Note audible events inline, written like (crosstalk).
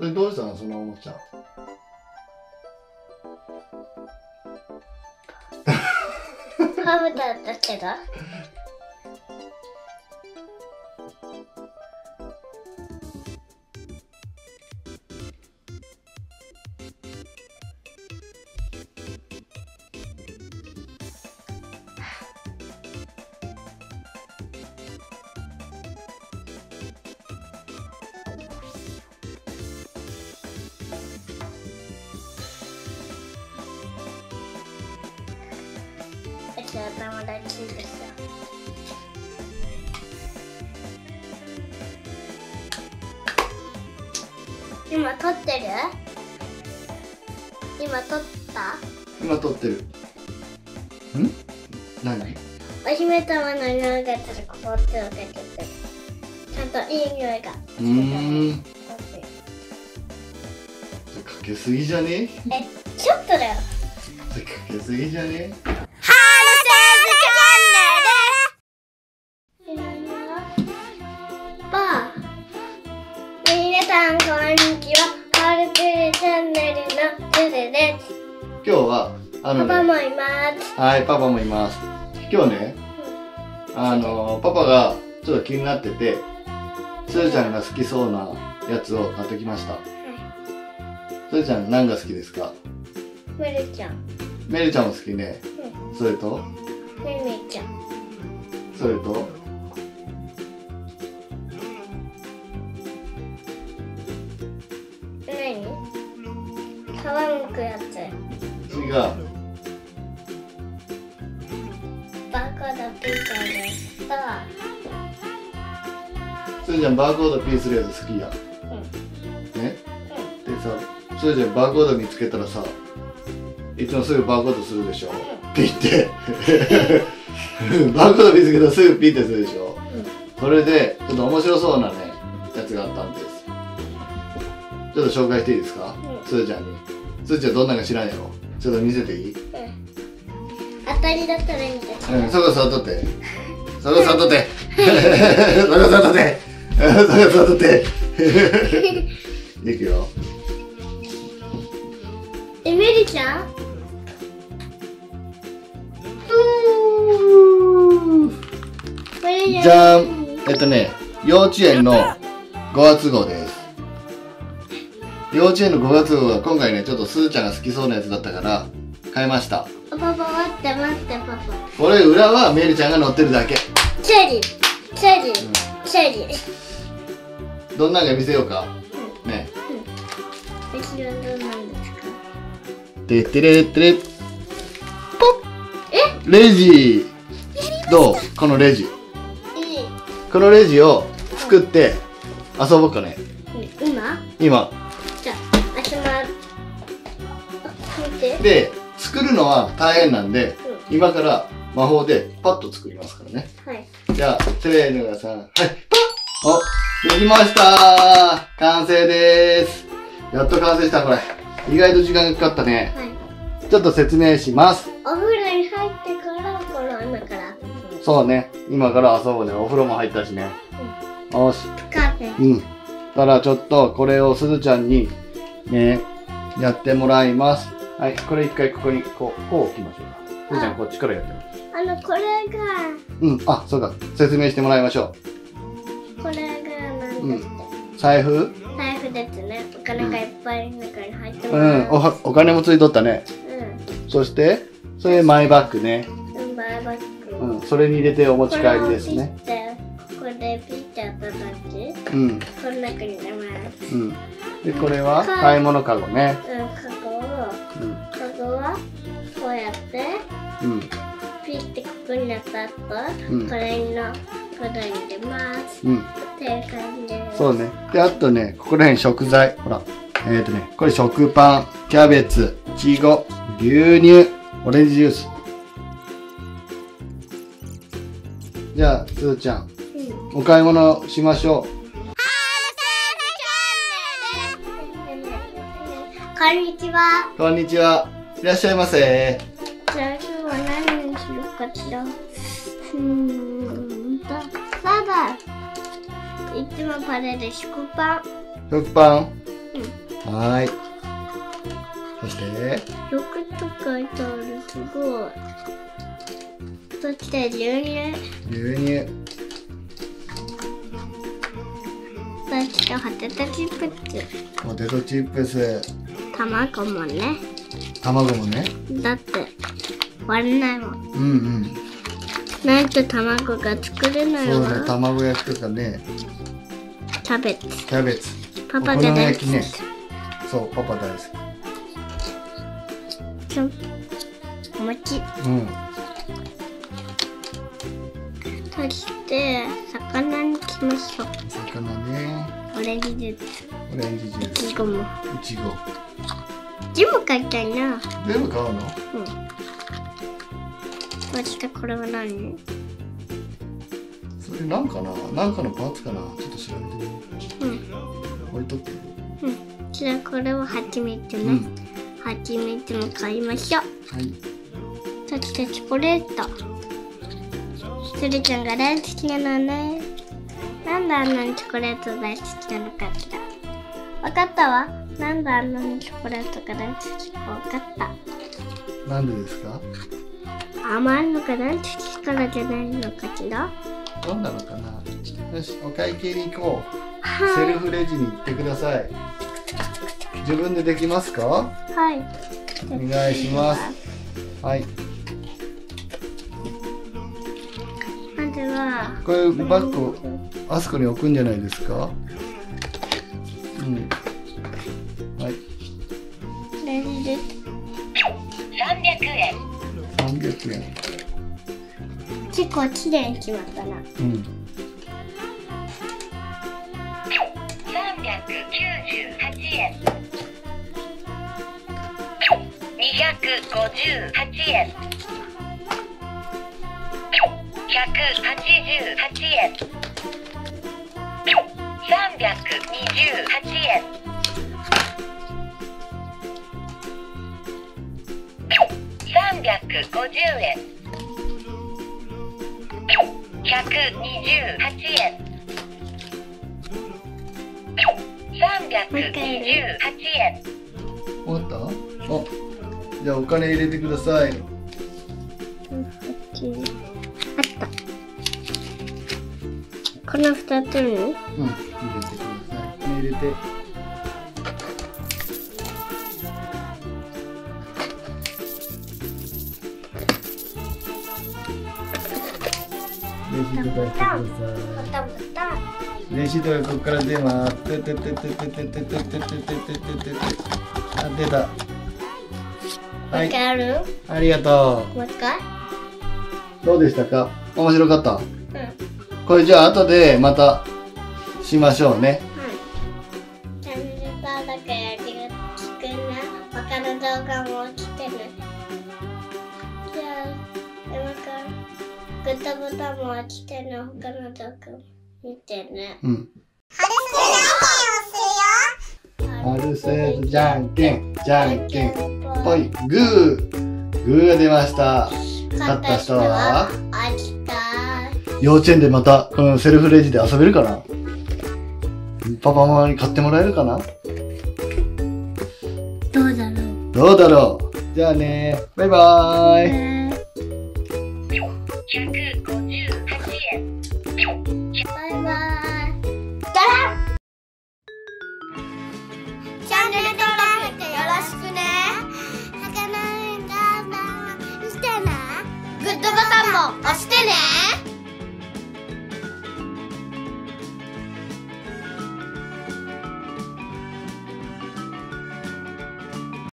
えどうしたの？そのおもちゃ。ハムだったけど。ですよ。今撮ってる？今撮った？今撮ってる。ん？何？お姫様の匂いがするここってけてちゃんといい匂いがうーん。かけすぎじゃね？えちょっとだよ。かけすぎじゃね？あのね、パパもいます。はい、パパもいます。今日ね、あの、パパがちょっと気になってて、すーちゃんが好きそうなやつを買ってきました。すーちゃん何が好きですか？メルちゃん。メルちゃんも好きね。それと？メメちゃん。それと？何？皮むくやつ。次が、ですとすーちゃんバーコードピーするやつ好きや。うん。ね？でさ、すーちゃんバーコード見つけたらさ、いつもすぐバーコードするでしょ？ピッて。バーコード見つけたらすぐピッてするでしょ？それで、ちょっと面白そうなね、やつがあったんです。ちょっと紹介していいですか、うん。すーちゃんに。すーちゃんどんなのか知らんやろ？ちょっと見せていい？当たりだったらいいんですうん、そこ座っとって。そこ座っと (laughs) って。そこ座っとって。そこ座っとって。いくよ。えメルちゃん？メルちゃんじゃん。えっとね、幼稚園の5月号です。幼稚園の5月号は今回ね、ちょっとすーちゃんが好きそうなやつだったから、買いました。パパ待って待ってパパこれ裏はメルちゃんが乗ってるだけ。チェリーチェリーチェリーどんなんか見せようか。うんね。うちはどうなんですかてってれってれ。えレジ。どうこのレジ。いいこのレジを作って遊ぼうかね。今今。じゃあ集まるあ見てで、作るのは大変なんで、今から魔法でパッと作りますからね。はいじゃあ、せーのがさん、はい、パッお、できました完成でーすやっと完成した、これ。意外と時間がかかったね。はいちょっと説明します。お風呂に入ってからこの穴からそうね。今から遊ぼうね。お風呂も入ったしね。よし。カーテンうん。たらちょっとこれをすずちゃんにね、やってもらいます。はい。これ一回ここにこう、こう置きましょうか。すずちゃんこっちからやってます。あのこれがうん。あ、そうか。説明してもらいましょこれがなんですって、う。財布？財布ですねお金がいっぱい中に入ってうますん。おはお金もついとったね。そして、それマイバッグね。うんバイバッグうん。それに入れてお持ち帰りですね。これをピッてこれピッてやった時うん。この中に入れますうん。で、これは買い物かごね。ってうん。ピッてここにやった後、うんこれのこれに入れますうん。っていう感じですそうね。で、あとね、ここら辺食材。ほら。えっ、ー、とね、これ食パン、キャベツ、いちご、牛乳、オレンジジュース。じゃあ、すーちゃん、うんお買い物しましょこんにちは。う。こんにちは。いらっしゃいませ。ようんと、ただ、いつもパレで食パン。食パン。うん。はーい。そして。6と書いてある。すごい。そして牛乳。牛乳。そしてホテトチップス。ポテトチップス。卵もね。卵もね。だって割れないもん。うんうん。ないと卵が作れないそうわね卵焼きとかね。キャベツ。キャベツ。パパが大好き。お好み焼きね。そうパパ大好ちょお餅。きうん。そして魚に来ましょう魚ね。オレンジジューオレンジジュース。いちごも。スいちご字も書いたいな。全部買うの？うんそしてこれは何？それなんかな？なんかのパーツかな？ちょっと調べてう。ん。置いとってるうん。じゃあこれは蜂蜜ね、うん。蜂蜜も買いましょう。はい。そしてチョコレート。するちゃんが大好きなのね。なんであんなにチョコレート大好きなのかしらわかったわ。なんであんなにチョコレートが大好きかわかった。なんでですか？甘いのからじゃないのかしら？どんなのかな？よしお会計に行こう。セはルフレジに行ってください。自分でできますか？いはい。お願いします。はい。まずはこれバッグをあそこに置くんじゃないですか？うん。はい。レジ。で300円300円。結構綺麗に決まったなうん398円。258円188円328円。350円128円328円。終わった？あじゃあお金入れてください。あったこの2つに？うん入れてください。入れてレシート出してくださいまた。また。レシートがここから出ます。ててててててててててててててあ、出た。はい、あるありがともう一回う。どうでした。か面白かった。うんこれじゃあ後でまた。しましょうね。の動画も見てね。うん。アアルセーズじゃんけん、じゃんけん、ぽぽい。い、グー。グーが出ました。勝った人は？幼稚園でまたこのセルフレジで遊べるかな？パパママに買ってもらえるかな？どうだろう？どうだろう？じゃあねバイバーイ。ボタンも押してね。